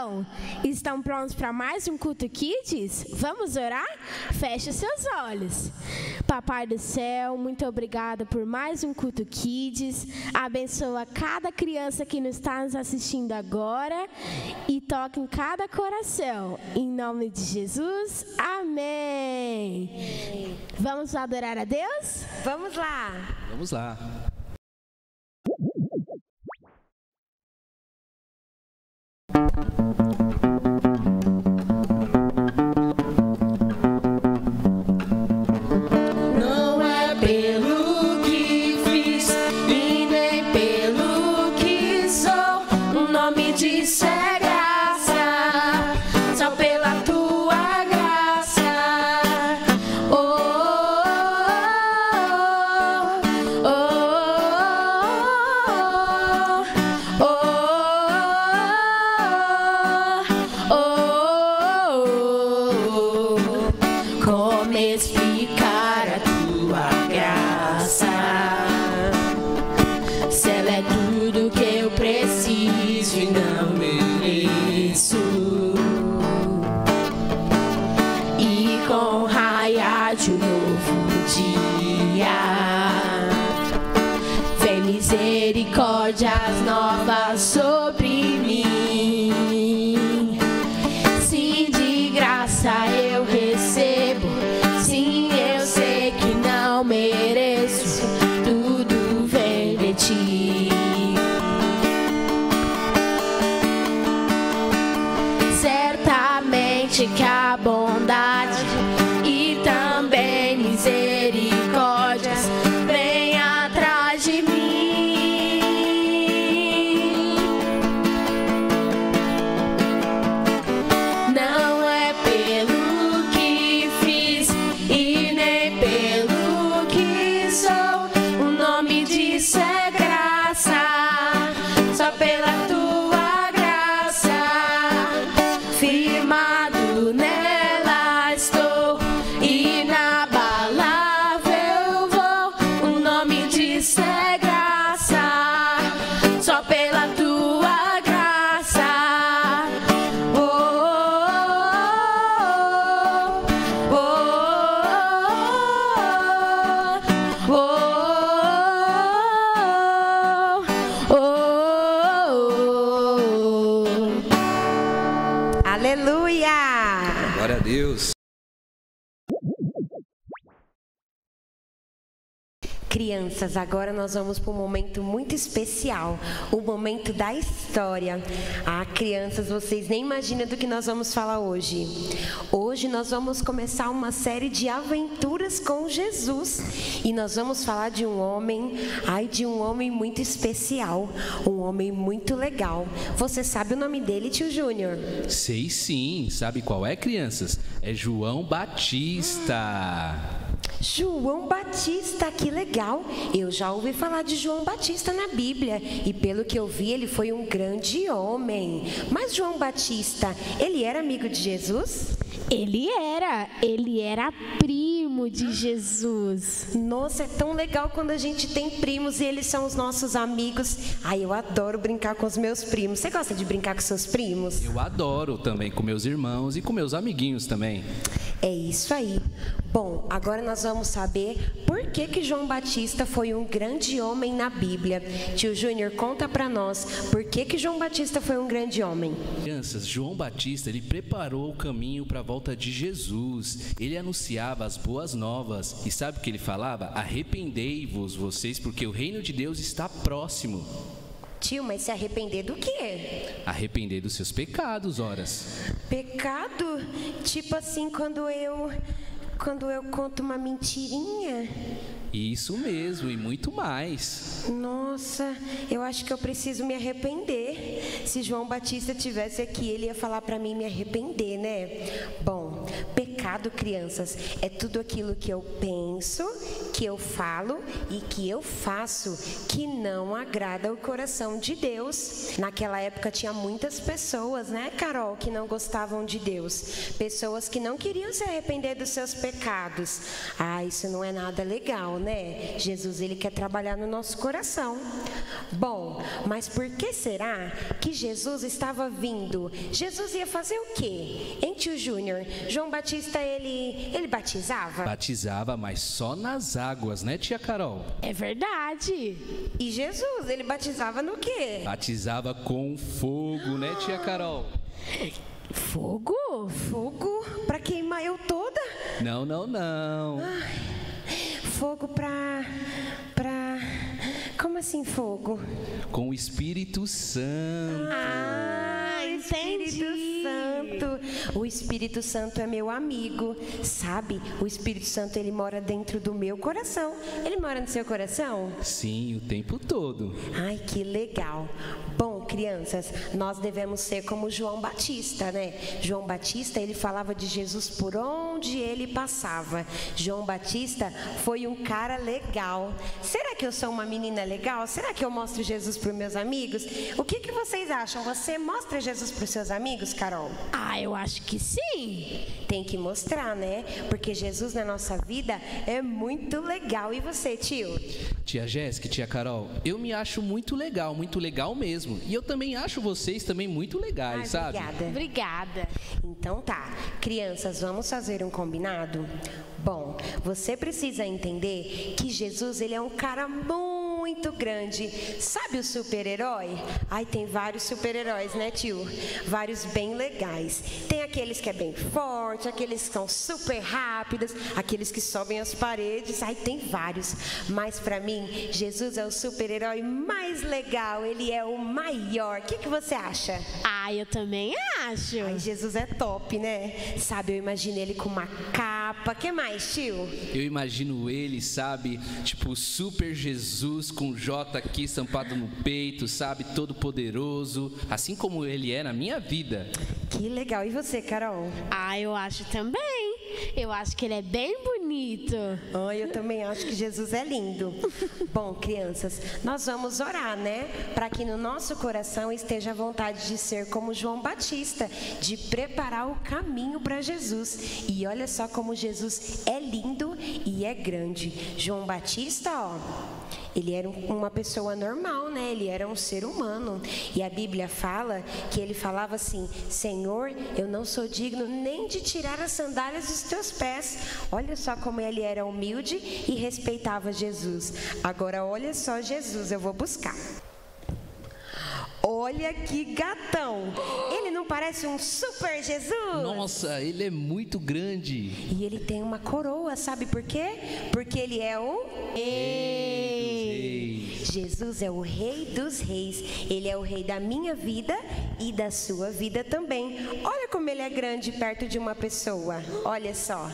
então, estão prontos para mais um culto Kids? Vamos orar? Feche seus olhos. Papai do céu, muito obrigada por mais um culto Kids. Abençoa cada criança que nos está nos assistindo agora e toque em cada coração. Em nome de Jesus, amém. Vamos adorar a Deus? Vamos lá. Vamos lá. Aleluia! Glória a Deus. Crianças, agora nós vamos para um momento muito especial, o momento da história. Ah, crianças, vocês nem imaginam do que nós vamos falar hoje. Hoje nós vamos começar uma série de aventuras com Jesus e nós vamos falar de um homem, ai, de um homem muito especial, um homem muito legal. Você sabe o nome dele, tio Júnior? Sei sim. Sabe qual é, crianças? É João Batista. João Batista, que legal! Eu já ouvi falar de João Batista na Bíblia e pelo que eu vi, ele foi um grande homem. Mas João Batista, ele era amigo de Jesus? Ele era, ele era primo de Jesus. Nossa, é tão legal quando a gente tem primos e eles são os nossos amigos. Ai, eu adoro brincar com os meus primos. Você gosta de brincar com seus primos? Eu adoro também com meus irmãos e com meus amiguinhos também. É isso aí. Bom, agora nós vamos saber por que, que João Batista foi um grande homem na Bíblia. Tio Júnior, conta pra nós por que, que João Batista foi um grande homem. Crianças, João Batista, ele preparou o caminho para a volta de Jesus. Ele anunciava as boas novas. E sabe o que ele falava? Arrependei-vos vocês, porque o reino de Deus está próximo. Tio, mas se arrepender do quê? Arrepender dos seus pecados, horas. Pecado? Tipo assim, quando eu quando eu conto uma mentirinha? Isso mesmo, e muito mais. Nossa, eu acho que eu preciso me arrepender. Se João Batista tivesse aqui, ele ia falar para mim me arrepender, né? Bom, pecado, crianças, é tudo aquilo que eu penso, que eu falo e que eu faço que não agrada o coração de Deus. Naquela época tinha muitas pessoas, né, Carol, que não gostavam de Deus, pessoas que não queriam se arrepender dos seus pecados. Ah, isso não é nada legal, né? Jesus ele quer trabalhar no nosso coração. Bom, mas por que será que Jesus estava vindo? Jesus ia fazer o quê? Hein, tio Júnior? João Batista ele ele batizava? Batizava, mas só nas águas, né, tia Carol? É verdade. E Jesus, ele batizava no quê? Batizava com fogo, né, tia Carol? Fogo? Fogo para queimar eu toda? Não, não, não. Fogo para para Como assim fogo? Com o Espírito Santo. Ah, Espírito entendi. Santo. O Espírito Santo é meu amigo, sabe? O Espírito Santo ele mora dentro do meu coração. Ele mora no seu coração? Sim, o tempo todo. Ai, que legal. Bom, crianças, nós devemos ser como João Batista, né? João Batista, ele falava de Jesus por onde ele passava. João Batista foi um cara legal. Será que eu sou uma menina legal? Será que eu mostro Jesus para meus amigos? O que, que vocês acham? Você mostra Jesus para seus amigos, Carol? Ah, eu acho que sim. Tem que mostrar, né? Porque Jesus na nossa vida é muito legal. E você, tio? Tia Jéssica, tia Carol, eu me acho muito legal, muito legal mesmo. E eu também acho vocês também muito legais, Ai, sabe? Obrigada. Obrigada. Então tá, crianças, vamos fazer um combinado? Bom, você precisa entender que Jesus ele é um cara muito grande. Sabe o super-herói? Ai, tem vários super-heróis, né, tio? Vários bem legais. Tem aqueles que é bem forte, aqueles que são super rápidos, aqueles que sobem as paredes. Ai, tem vários. Mas para mim, Jesus é o super-herói mais legal. Ele é o maior. O que, que você acha? Ah, eu também acho. Ai, Jesus é top, né? Sabe, eu imagino ele com uma capa. que mais, tio? Eu imagino ele, sabe? Tipo, super Jesus com J aqui estampado no peito, sabe? Todo poderoso, assim como ele é na minha vida. Que legal. E você, Carol? Ah, eu acho também. Eu acho que ele é bem bonito. Ai, eu também acho que Jesus é lindo. Bom, crianças, nós vamos orar, né? Para que no nosso coração esteja a vontade de ser como João Batista, de preparar o caminho para Jesus. E olha só como Jesus é lindo e é grande. João Batista, ó, ele era um- uma pessoa normal, né? Ele era um ser humano. E a Bíblia fala que ele falava assim: Senhor, eu não sou digno nem de tirar as sandálias dos teus pés. Olha só como ele era humilde e respeitava Jesus. Agora, olha só, Jesus, eu vou buscar. Olha que gatão! Ele não parece um super Jesus? Nossa, ele é muito grande. E ele tem uma coroa, sabe por quê? Porque ele é o Ei. Jesus é o Rei dos Reis. Ele é o Rei da minha vida e da sua vida também. Olha como ele é grande perto de uma pessoa. Olha só.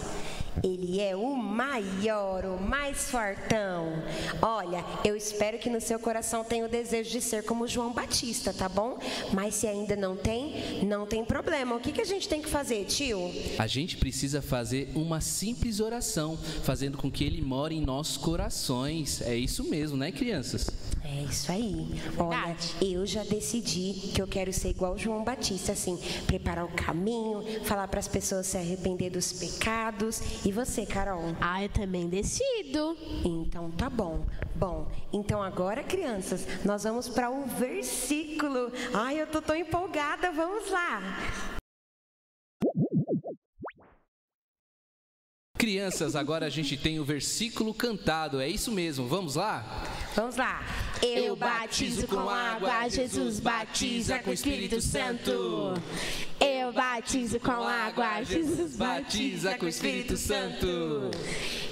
Ele é o maior, o mais fortão. Olha, eu espero que no seu coração tenha o desejo de ser como João Batista, tá bom? Mas se ainda não tem, não tem problema. O que, que a gente tem que fazer, tio? A gente precisa fazer uma simples oração, fazendo com que ele more em nossos corações. É isso mesmo, né, crianças? É isso aí. Olha, Verdade. eu já decidi que eu quero ser igual João Batista, assim, preparar o caminho, falar para as pessoas se arrepender dos pecados. E você, Carol? Ah, eu também decido. Então tá bom. Bom, então agora, crianças, nós vamos para o versículo. Ai, eu tô tão empolgada. Vamos lá. Crianças, agora a gente tem o versículo cantado. É isso mesmo. Vamos lá? Vamos lá. Eu batizo com água, Jesus batiza com o Espírito Santo. Eu batizo com água, Jesus batiza com o Espírito Santo.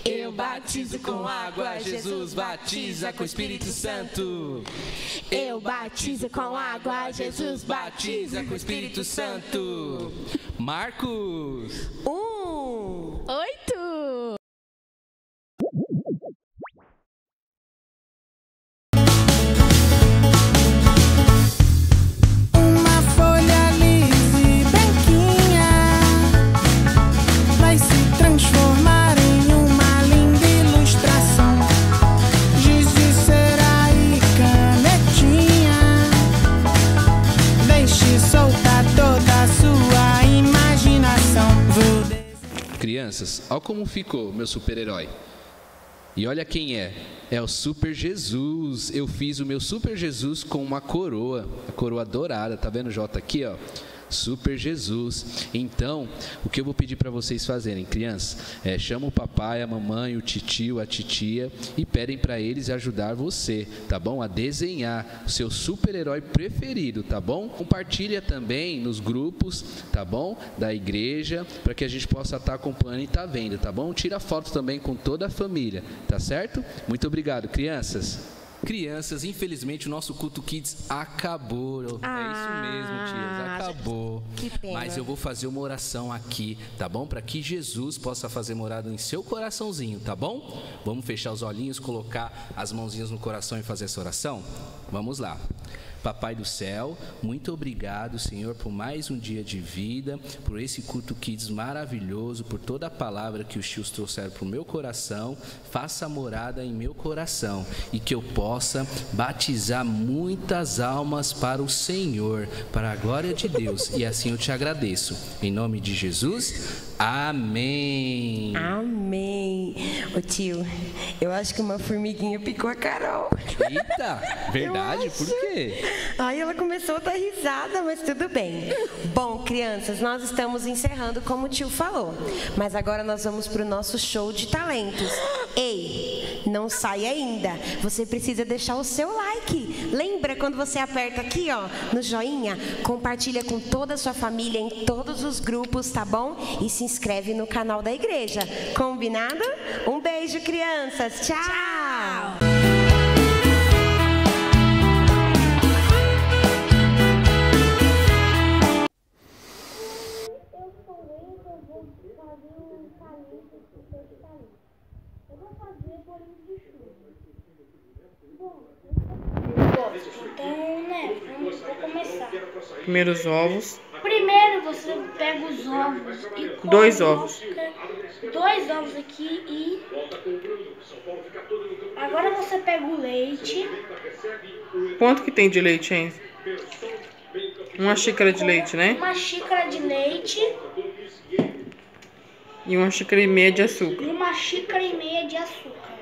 Eu batizo com água, Jesus batiza com o Espírito Santo. Eu batizo com água, Jesus batiza com o Espírito Santo. Marcos. Um. Crianças, olha como ficou meu super-herói. E olha quem é. É o Super Jesus. Eu fiz o meu Super Jesus com uma coroa, a coroa dourada. Tá vendo, Jota, aqui, ó? Super Jesus. Então, o que eu vou pedir para vocês fazerem, crianças, é chama o papai, a mamãe, o titio, a titia e pedem para eles ajudar você, tá bom? A desenhar o seu super-herói preferido, tá bom? Compartilha também nos grupos, tá bom? Da igreja, para que a gente possa estar tá acompanhando e tá vendo, tá bom? Tira foto também com toda a família, tá certo? Muito obrigado, crianças. Crianças, infelizmente o nosso culto kids acabou. Ah, é isso mesmo, tias, acabou. que pena. Mas eu vou fazer uma oração aqui, tá bom? Para que Jesus possa fazer morada em seu coraçãozinho, tá bom? Vamos fechar os olhinhos, colocar as mãozinhas no coração e fazer essa oração? Vamos lá. Papai do céu, muito obrigado, Senhor, por mais um dia de vida, por esse culto kids maravilhoso, por toda a palavra que os tios trouxeram para o meu coração. Faça morada em meu coração e que eu possa batizar muitas almas para o Senhor, para a glória de Deus. E assim eu te agradeço. Em nome de Jesus, amém. Amém. Ô tio, eu acho que uma formiguinha picou a Carol. Eita, verdade? Por quê? Aí ela começou a dar risada, mas tudo bem. Bom, crianças, nós estamos encerrando como o tio falou. Mas agora nós vamos para o nosso show de talentos. Ei, não sai ainda. Você precisa deixar o seu like. Lembra quando você aperta aqui, ó, no joinha? Compartilha com toda a sua família em todos os grupos, tá bom? E se inscreve no canal da igreja. Combinado? Um beijo, crianças. Tchau. Eu falei que eu vou fazer um talento de seus talentos. Eu vou fazer bolinho de chuva. Bom, Então, né, vamos começar. Primeiro os ovos. Primeiro você pega os ovos e Dois ovos. Dois ovos aqui e agora você pega o leite, Quanto que tem de leite, hein? Uma xícara de leite, né? uma xícara de leite E uma xícara e meia de e açúcar. uma xícara e meia de açúcar.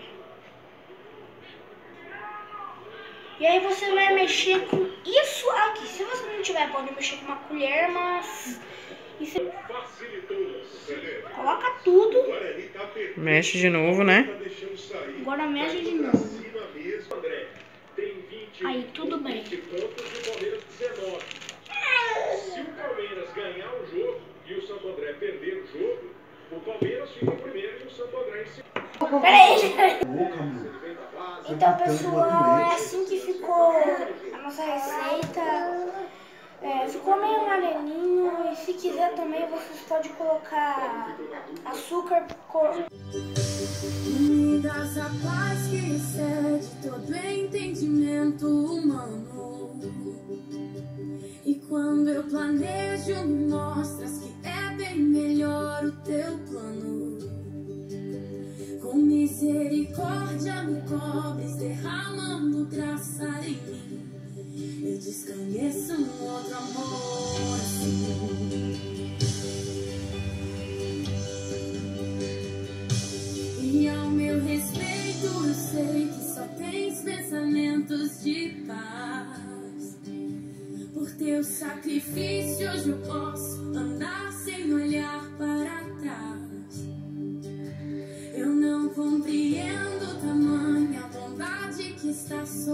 E aí você vai mexer com isso aqui. Se você não tiver, pode mexer com uma colher, mas isso coloca tudo. Mexe de novo, né? Agora mexe de novo. Aí, tudo bem. Se o Palmeiras ganhar o jogo e o Santo André perder o jogo, o Palmeiras fica em primeiro e o Santo André em segundo. Peraí, gente. Então, pessoal, é assim que ficou a nossa receita. É, ficou meio amarelinho e se quiser também vocês podem colocar açúcar. cor- Me dá essa paz que excede todo entendimento humano. E quando eu planejo, me mostras misericórdia me cobres, derramando graça em mim. Eu desconheço um outro amor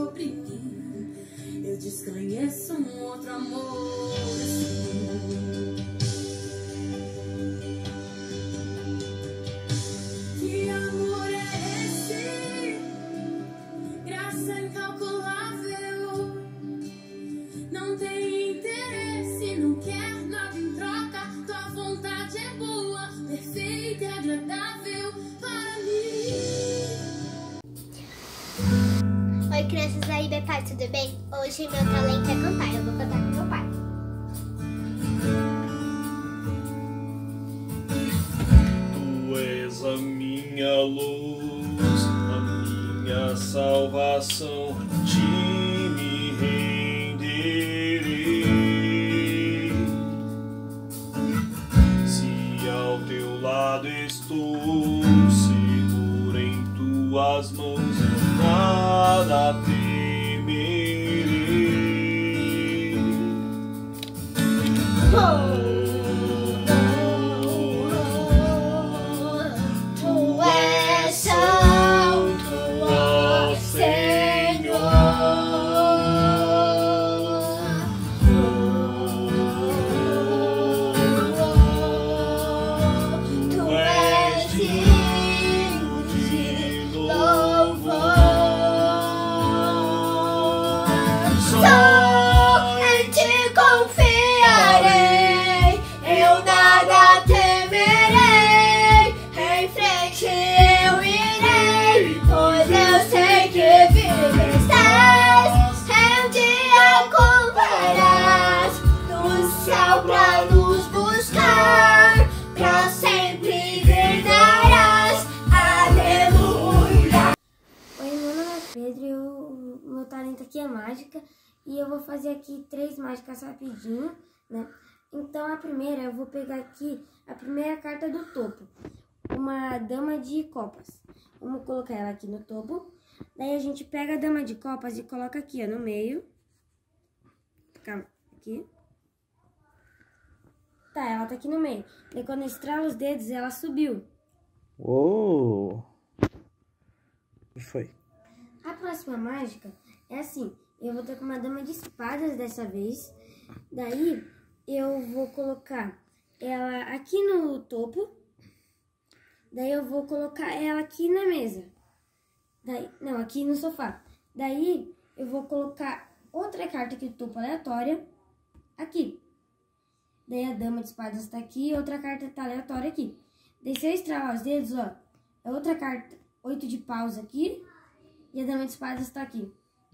sobre mim. Eu desconheço um outro amor Hoje meu talento é cantar, eu vou cantar com meu pai. Tu és a minha luz, a minha salvação, mágica e eu vou fazer aqui três mágicas rapidinho, né? Então a primeira eu vou pegar aqui a primeira carta do topo, uma dama de copas. Vamos colocar ela aqui no topo. Daí a gente pega a dama de copas e coloca aqui, ó, no meio. Calma, aqui. Tá, ela tá aqui no meio. Daí quando eu estralo os dedos, ela subiu. Uou! O que foi? A próxima mágica é assim: eu vou ter com uma dama de espadas dessa vez. Daí eu vou colocar ela aqui no topo. Daí eu vou colocar ela aqui na mesa. Daí, não, aqui no sofá. Daí eu vou colocar outra carta aqui do topo aleatória aqui. Daí a dama de espadas tá aqui outra carta tá aleatória aqui. Daí se eu estralar os dedos, ó, é outra carta, oito de paus aqui. E a dama de espadas tá aqui.